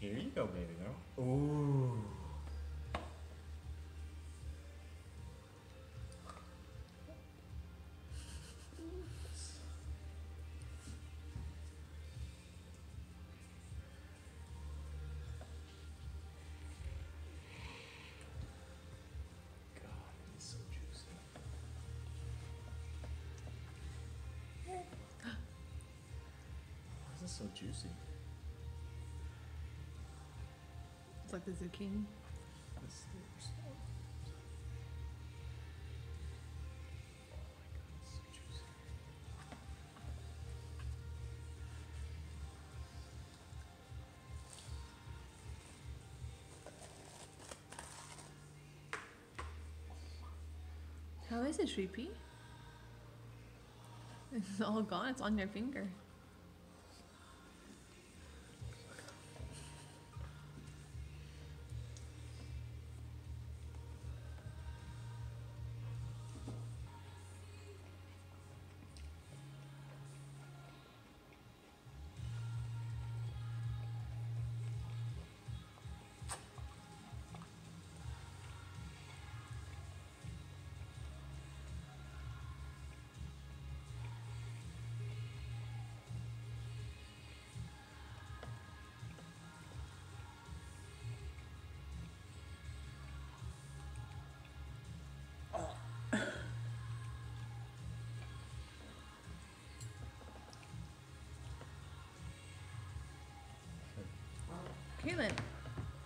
Here you go, baby girl. Ooh. So juicy. It's like the zucchini. How is it, Shreepy? It's all gone. It's on your finger.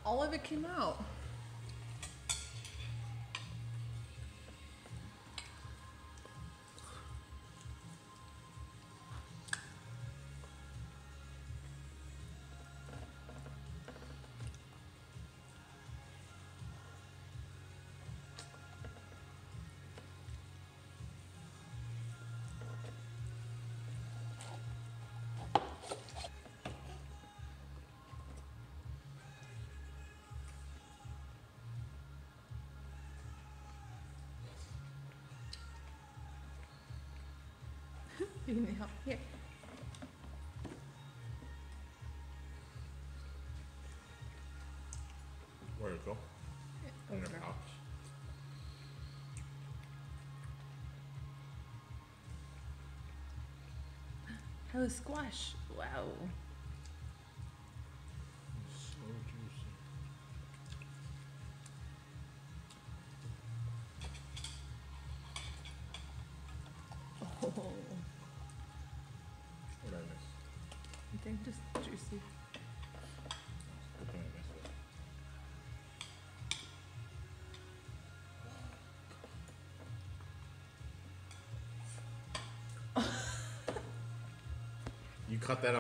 All of it came out. You need help. Here. Where'd it go? In the pouch. Hello, squash. Wow. Think just juicy. You cut that